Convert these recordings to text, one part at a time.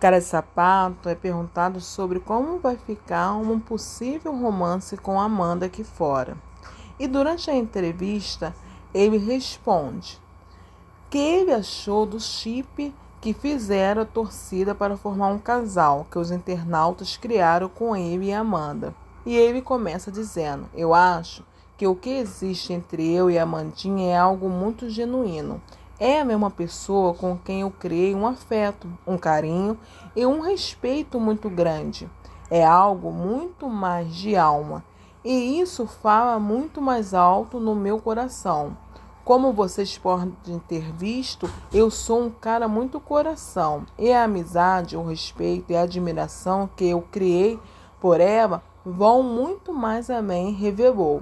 Cara de Sapato é perguntado sobre como vai ficar um possível romance com Amanda aqui fora. E durante a entrevista, ele responde que ele achou do chip que fizeram a torcida para formar um casal que os internautas criaram com ele e Amanda. E ele começa dizendo: Eu acho que o que existe entre eu e Amandinha é algo muito genuíno. É a mesma pessoa com quem eu criei um afeto, um carinho e um respeito muito grande. É algo muito mais de alma. E isso fala muito mais alto no meu coração. Como vocês podem ter visto, eu sou um cara muito coração. E a amizade, o respeito e a admiração que eu criei por ela vão muito mais além, revelou.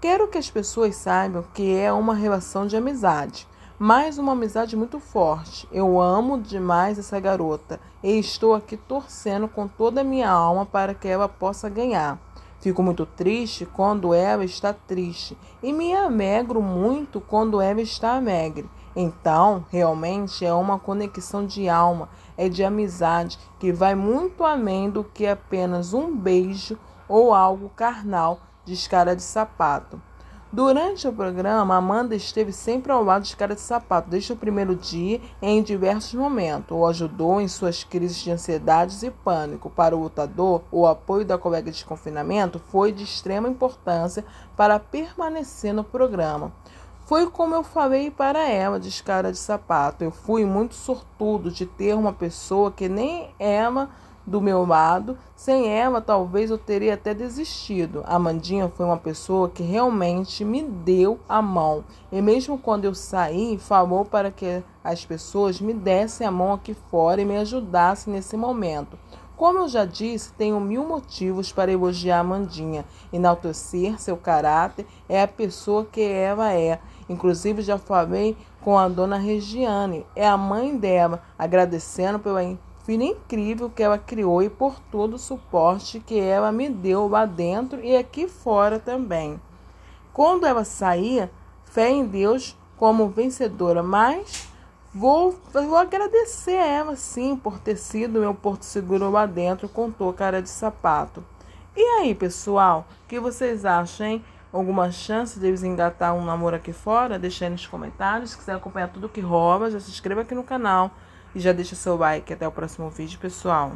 Quero que as pessoas saibam que é uma relação de amizade, mas uma amizade muito forte. Eu amo demais essa garota e estou aqui torcendo com toda a minha alma para que ela possa ganhar. Fico muito triste quando ela está triste e me alegro muito quando ela está alegre. Então, realmente é uma conexão de alma, é de amizade que vai muito além do que apenas um beijo ou algo carnal de cara de sapato. Durante o programa, Amanda esteve sempre ao lado de cara de sapato desde o primeiro dia em diversos momentos. O ajudou em suas crises de ansiedade e pânico. Para o lutador, o apoio da colega de confinamento foi de extrema importância para permanecer no programa. Foi como eu falei para ela de cara de sapato. Eu fui muito sortudo de ter uma pessoa que nem ela do meu lado. Sem ela, talvez eu teria até desistido. A Mandinha foi uma pessoa que realmente me deu a mão. E mesmo quando eu saí, falou para que as pessoas me dessem a mão aqui fora e me ajudassem nesse momento. Como eu já disse, tenho mil motivos para elogiar a Mandinha. Enaltecer seu caráter é a pessoa que ela é. Inclusive, já falei com a dona Regiane, é a mãe dela, agradecendo pela filha incrível que ela criou e por todo o suporte que ela me deu lá dentro e aqui fora também. Quando ela saía, fé em Deus como vencedora, mas vou, vou agradecer a ela sim por ter sido meu porto seguro lá dentro, contou cara de sapato. E aí, pessoal, o que vocês acham, hein? Alguma chance de eles engatar um namoro aqui fora? Deixa aí nos comentários. Se quiser acompanhar tudo que rola, já se inscreva aqui no canal. E já deixa seu like. Até o próximo vídeo, pessoal.